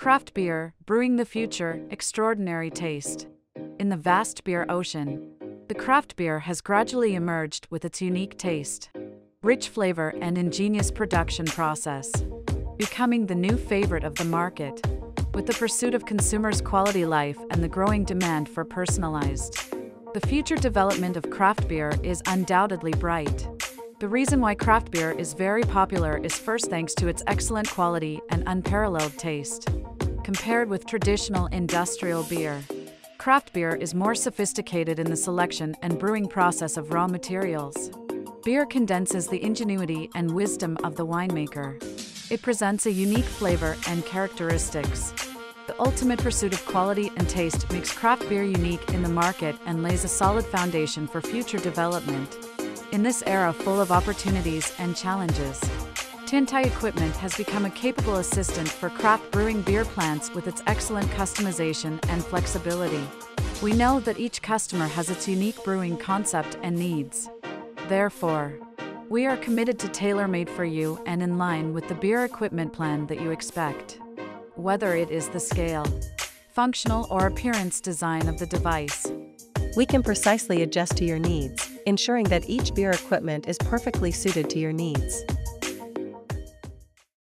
Craft beer, brewing the future, extraordinary taste. In the vast beer ocean, the craft beer has gradually emerged with its unique taste, rich flavor, and ingenious production process, becoming the new favorite of the market. With the pursuit of consumers' quality life and the growing demand for personalized, the future development of craft beer is undoubtedly bright. The reason why craft beer is very popular is first thanks to its excellent quality and unparalleled taste. Compared with traditional industrial beer, craft beer is more sophisticated in the selection and brewing process of raw materials. Beer condenses the ingenuity and wisdom of the winemaker. It presents a unique flavor and characteristics. The ultimate pursuit of quality and taste makes craft beer unique in the market and lays a solid foundation for future development. In this era full of opportunities and challenges, Tiantai Equipment has become a capable assistant for craft brewing beer plants with its excellent customization and flexibility. We know that each customer has its unique brewing concept and needs. Therefore, we are committed to tailor made for you and in line with the beer equipment plan that you expect whether it is the scale, functional, or appearance design of the device. We can precisely adjust to your needs, ensuring that each beer equipment is perfectly suited to your needs.